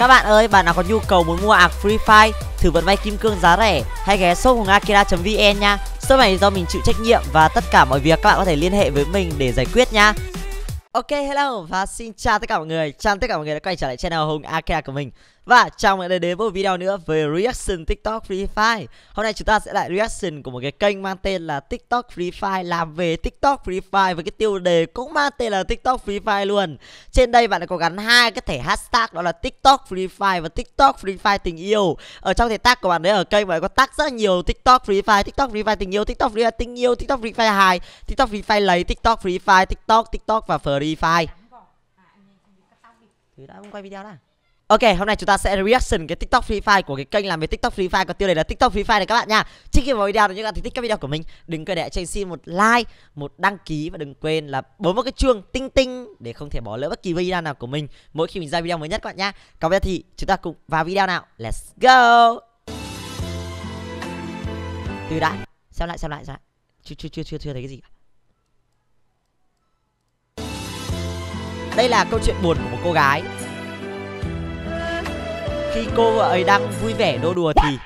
Các bạn ơi, bạn nào có nhu cầu muốn mua ạc Free Fire, thử vận may kim cương giá rẻ, hãy ghé shop hùng akira.vn nha. Shop này do mình chịu trách nhiệm và tất cả mọi việc các bạn có thể liên hệ với mình để giải quyết nha. Ok, hello và xin chào tất cả mọi người Chào tất cả mọi người đã quay trở lại channel Hùng Akira của mình và chào người đến với một video nữa về reaction TikTok Free Fire Hôm nay chúng ta sẽ lại reaction của một cái kênh mang tên là TikTok Free Fire Làm về TikTok Free Fire với cái tiêu đề cũng mang tên là TikTok Free Fire luôn Trên đây bạn đã có gắn hai cái thẻ hashtag đó là TikTok Free Fire và TikTok Free Fire tình yêu Ở trong thẻ tag của bạn đấy ở kênh bạn có tag rất nhiều TikTok Free Fire, TikTok Free Fire tình yêu, TikTok Free Fire tình yêu, TikTok Free Fire hài TikTok Free Fire lấy, TikTok Free Fire, TikTok, TikTok và Free Fire Thì đã không quay video đã Ok, hôm nay chúng ta sẽ reaction cái TikTok Free Fire của cái kênh làm về TikTok Free Fire có tiêu đề là TikTok Free Fire này các bạn nha. Trước khi vào video nếu các bạn thích các video của mình, đừng quên để cho xin một like, một đăng ký và đừng quên là bấm vào cái chuông tinh tinh để không thể bỏ lỡ bất kỳ video nào của mình mỗi khi mình ra video mới nhất các bạn nha. Còn bây giờ thì chúng ta cùng vào video nào. Let's go. Từ đã. Xem lại xem lại xem lại. Chưa chưa chưa chưa chưa thấy cái gì cả. Đây là câu chuyện buồn của một cô gái khi cô ấy đang vui vẻ đô đùa thì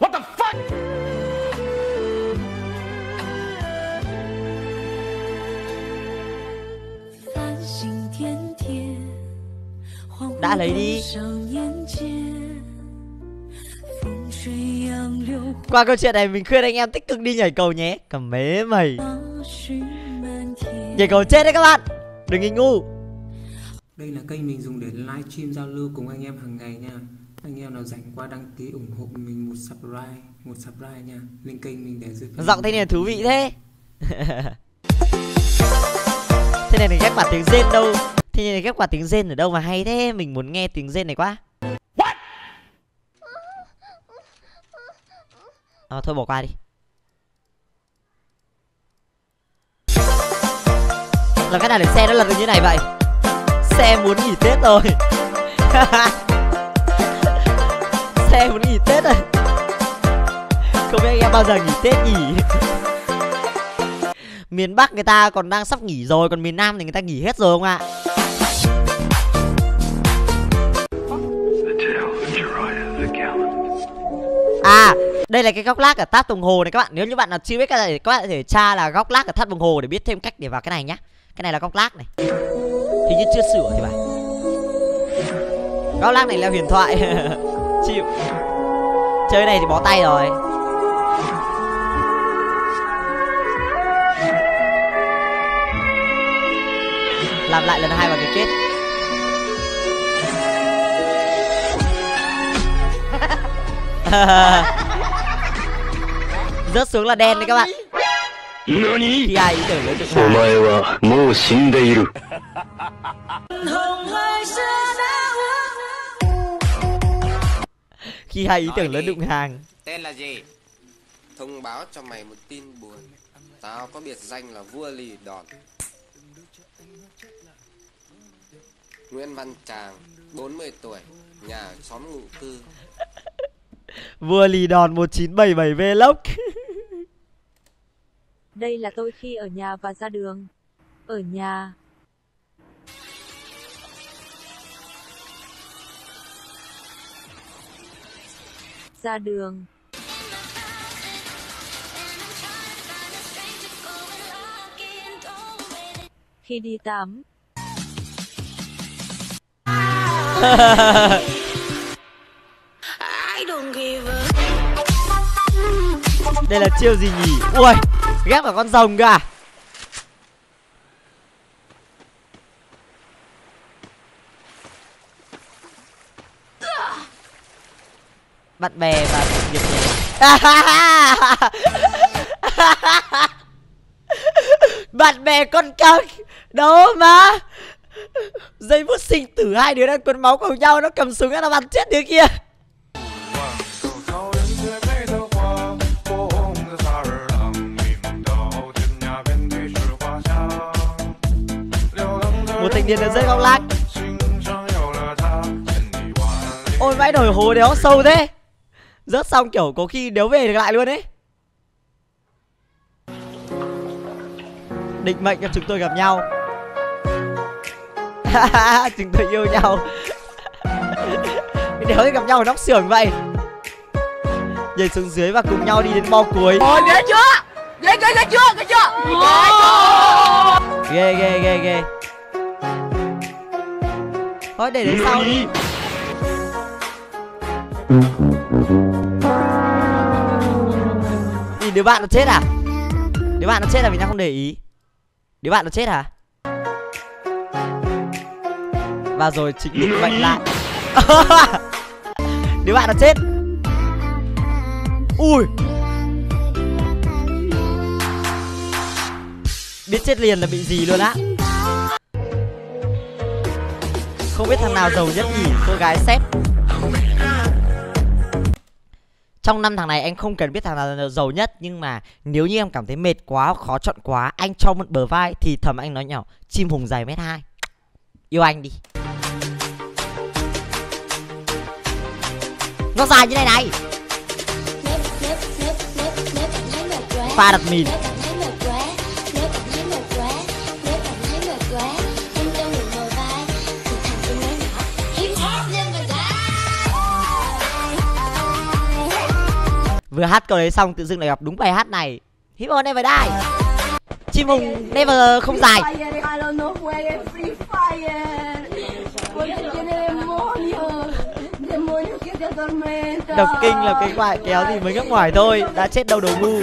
What the fuck? đã lấy đi. Qua câu chuyện này mình khuyên anh em tích cực đi nhảy cầu nhé. Cầm mế mày. Nhảy cầu chết đấy các bạn. Đừng nghĩ ngu Đây là kênh mình dùng để livestream giao lưu cùng anh em hàng ngày nha. Anh em nào rảnh qua đăng ký ủng hộ mình một subscribe, một subscribe nha. Link kênh mình để dưới. giọng thanh niên thú vị thế. Thế này này ghép quả tiếng rên đâu? Thế này ghép quả tiếng rên ở đâu mà hay thế? Mình muốn nghe tiếng rên này quá. À, thôi bỏ qua đi. Làm cách nào để xe nó lật được như này vậy xe muốn nghỉ tết rồi. Xe muốn nghỉ tết rồi. Không biết anh em bao giờ nghỉ tết nhỉ? Miền bắc người ta còn đang sắp nghỉ rồi, còn miền nam thì người ta nghỉ hết rồi không ạ? À đây là cái góc lag ở tab đồng hồ này các bạn. Nếu như bạn nào chưa biết cái này các bạn có thể tra là góc lag ở tháp đồng hồ để biết thêm cách để vào cái này nhá. Cái này là góc lag này hình như chưa sửa thì phải. Góc lag này là huyền thoại. Chịu. Chơi này thì bó tay rồi. Làm lại lần hai vào cái kết. Rớt xuống là đen đấy các bạn. 何 khi ai ý tưởng lớn được お前はもう死んでいる。 khi hai ý Nói tưởng lớn đi. đụng hàng Tên là gì? Thông báo cho mày một tin buồn Tao có biệt danh là vua lì đòn Nguyễn Văn Tràng 40 tuổi Nhà ở xóm ngụ cư vua lì đòn 1977 vlog đây là tôi khi ở nhà và ra đường. Ở nhà. Ra đường. Khi đi tắm. đây là chiêu gì nhỉ ui ghép vào con rồng cơ à bạn bè và đồng nghiệp bạn bè con căng, đâu mà. Giây phút sinh tử hai đứa đang cuốn máu cùng nhau nó cầm súng nó bắn chết đứa kia. tiền được rơi bóng lag ôi vãi nổi hố đéo sâu thế. Rớt xong kiểu có khi đéo về được lại luôn đấy định mệnh cho chúng tôi gặp nhau. Chúng tôi yêu nhau. Đéo thì gặp nhau ở nóc xưởng vậy. Nhảy xuống dưới và cùng nhau đi đến bo cuối. Ôi ghê chưa? Ghê ghê ghê chưa? Ghê chưa? Ghê ghê ghê ghê thôi để đến sau đi. Nhìn đứa bạn nó chết à? Đứa bạn nó chết là vì nó không để ý. Đứa bạn nó chết hả và rồi chính định mệnh lại. Đứa bạn nó chết. Ui. Biết chết liền là bị gì luôn á? Không biết thằng nào giàu nhất nhỉ? Cô gái sếp. Trong năm thằng này anh không cần biết thằng nào giàu nhất, nhưng mà nếu như em cảm thấy mệt quá, khó chọn quá, anh cho một bờ vai thì thầm anh nói nhỏ, chim hùng dài mét hai. Yêu anh đi. Nó dài như này này. Pha đặt mìn. Vừa hát câu đấy xong tự dưng lại gặp đúng bài hát này. Hip on never die. Chim hùng never không dài. Atormentan. độc kinh là cái ngoại kéo thì mới ngấp ngoài thôi đã chết đâu đầu ngu.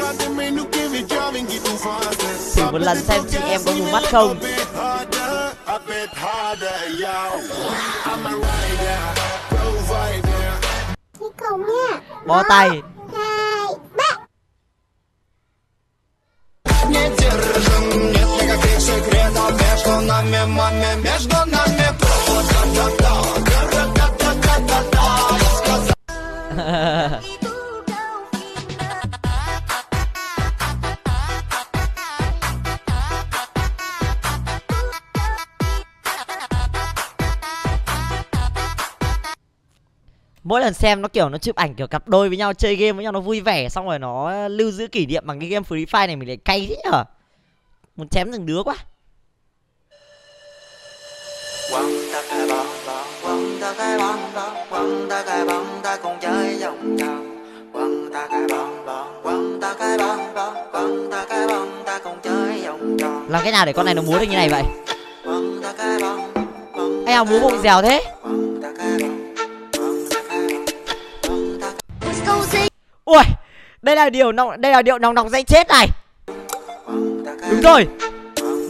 Thử một lần xem chị em có mù mắt không. Bó tay mỗi lần xem nó kiểu nó chụp ảnh kiểu cặp đôi với nhau, chơi game với nhau, nó vui vẻ, xong rồi nó lưu giữ kỷ niệm bằng cái game free fire này mình lại cay thế nhở? Muốn chém từng đứa quá quăng ta cái bóng bóng quăng ta cái bóng ta cùng chơi vòng vòng quăng ta cái bóng bóng quăng ta cái bóng bóng quăng ta cái bóng ta cùng chơi vòng vòng làm cái nào để con này nó múa được như này vậy anh nào múa bụng dẻo thế ui đây là điều nòng đây là điệu nòng nọc dây chết này đúng rồi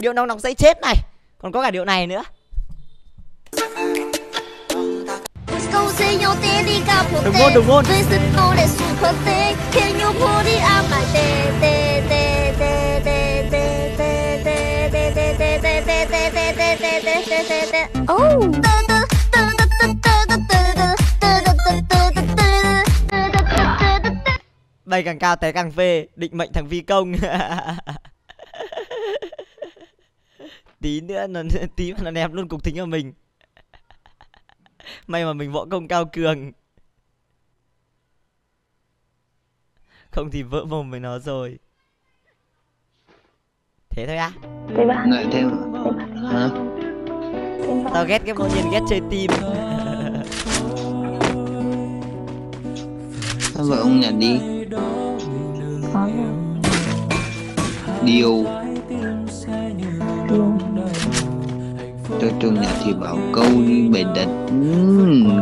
điệu nòng nọc dây chết này còn có cả điệu này nữa đúng ngôn đúng ngôn bay càng cao té càng phê định mệnh thằng phi công tí nữa nó tí mà nó ném luôn cục thính vào mình may mà mình võ công cao cường. Không thì vỡ mồm với nó rồi. Thế thôi á. Ngại thêm hả? Tao ghét cái môn nhiên ghét chơi team. Sao vợ ông nhặt đi. Điều cho trường nhà thì bảo câu đi bày đặt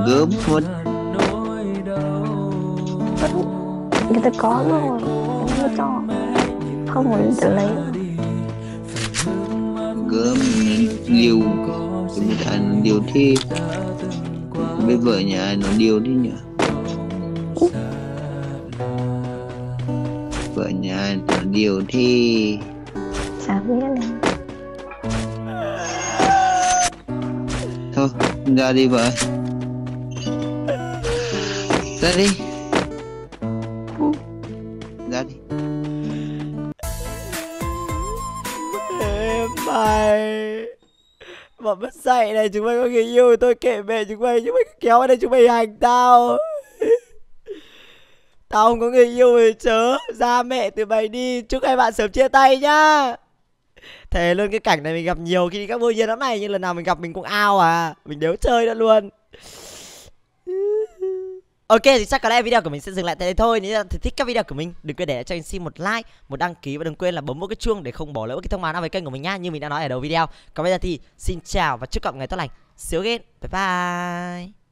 gớm mất người ta có rồi không cho. Không phải tự lấy. Gớm điều một thằng điều thi biết vợ nhà ai nó điều đi nhỉ. Vợ nhà ai nó điều thi chả biết là ra đi vợ. Ra đi. Ra đi. Mày Bọn mất dạy này, chúng mày có người yêu tôi kệ mẹ chúng mày Chúng mày kéo vào đây chúng mày hành tao. Tao không có người yêu rồi chớ, Ra mẹ từ mày đi, Chúc hai bạn sớm chia tay nhá. thề luôn cái cảnh này mình gặp nhiều khi đi các vui nhiên lắm này nhưng lần nào mình gặp mình cũng ao à. Mình đéo chơi nữa luôn. Ok thì chắc có lẽ video của mình sẽ dừng lại tại đây thôi. Nếu thì thích các video của mình Đừng quên để cho anh xin một like, một đăng ký Và đừng quên là bấm vào cái chuông để không bỏ lỡ cái thông báo nào về kênh của mình nhá Như mình đã nói ở đầu video. Còn bây giờ thì xin chào và chúc các bạn ngày tốt lành. Xíu ghét Bye bye.